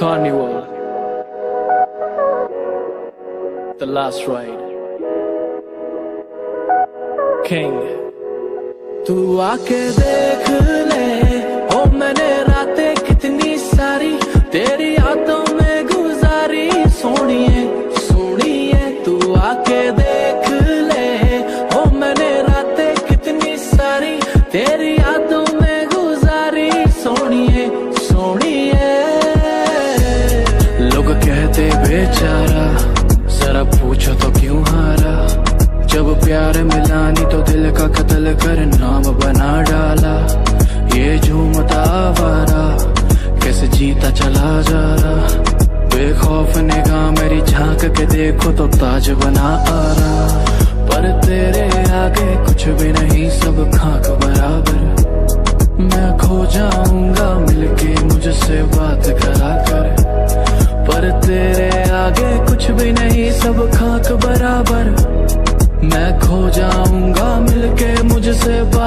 Carnival. The last ride. King. तू आके देख ले ओ मैंने रातें कितनी सारी तेरी यादों बेचारा, जरा पूछो तो क्यों हारा? जब प्यार मिलानी तो दिल का कत्ल कर नाम बना डाला। ये झूमता आवारा, कैसे जीता चला जा रहा? बेखौफ निगाह मेरी झाँक के देखो तो ताज बना आ रहा पर तेरे आगे कुछ भी नहीं, सब खाक बराबर। मैं खो जाऊँगा, मिलके मुझसे बात कर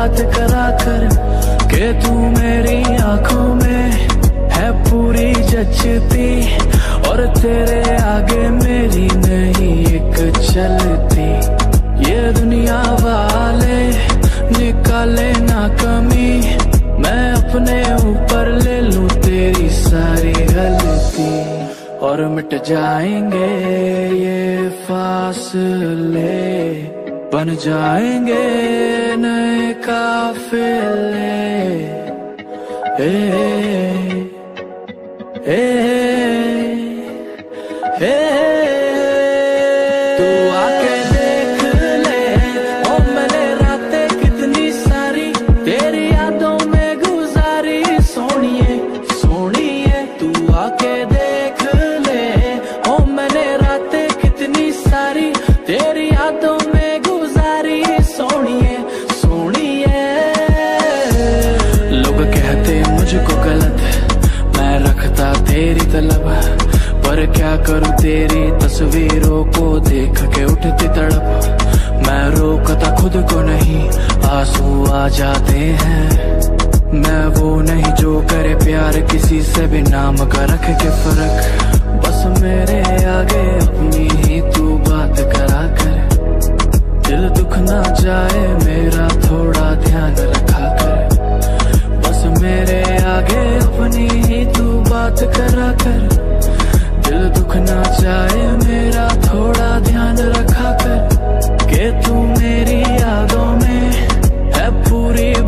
बात करा कर के तू मेरी आँखों में है पूरी जचती और तेरे आगे मेरी नहीं एक चलती। ये दुनिया वाले निकाले ना कमी, मैं अपने ऊपर ले लूँ तेरी सारी गलती। और मिट जाएँगे ये फासले, बन जाएँगे नए काफिले ए, ए, गलत। मैं रखता तेरी तलब, पर क्या करूँ तेरी तस्वीरों को देख के उठती तड़प? मैं रोकता खुद को नहीं, आँसू आ जाते हैं। मैं वो नहीं जो करे प्यार किसी से भी नाम का रख के फ़र्क। बस मेरे आगे अपनी ही तू बात करा कर। दिल दुख ना जाए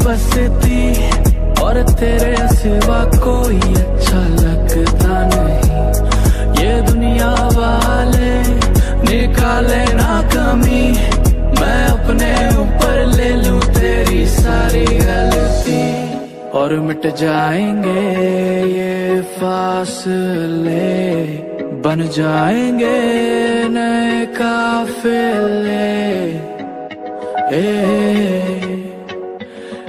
बसती और तेरे सिवा कोई अच्छा लगता नहीं। ये दुनिया वाले निकाले ना कमी मैं अपने ऊपर ले लूँ तेरी सारी गलती। और मिट जाएँगे ये फासले बन जाएँगे नए काफिले। ए, ए,